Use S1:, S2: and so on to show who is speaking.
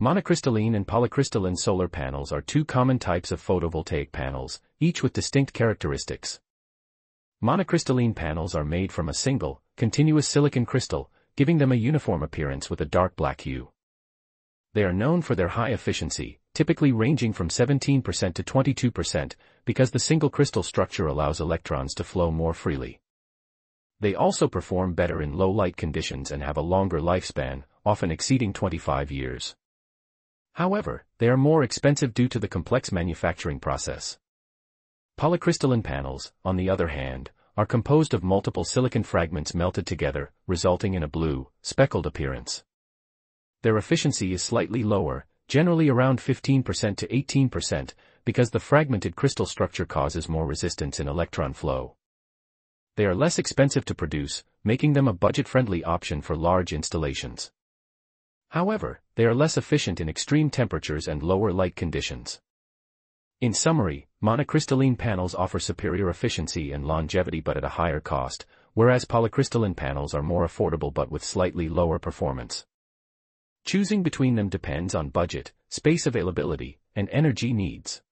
S1: Monocrystalline and polycrystalline solar panels are two common types of photovoltaic panels, each with distinct characteristics. Monocrystalline panels are made from a single, continuous silicon crystal, giving them a uniform appearance with a dark black hue. They are known for their high efficiency, typically ranging from 17% to 22%, because the single crystal structure allows electrons to flow more freely. They also perform better in low light conditions and have a longer lifespan, often exceeding 25 years. However, they are more expensive due to the complex manufacturing process. Polycrystalline panels, on the other hand, are composed of multiple silicon fragments melted together, resulting in a blue, speckled appearance. Their efficiency is slightly lower, generally around 15% to 18%, because the fragmented crystal structure causes more resistance in electron flow. They are less expensive to produce, making them a budget-friendly option for large installations. However, they are less efficient in extreme temperatures and lower light conditions. In summary, monocrystalline panels offer superior efficiency and longevity but at a higher cost, whereas polycrystalline panels are more affordable but with slightly lower performance. Choosing between them depends on budget, space availability, and energy needs.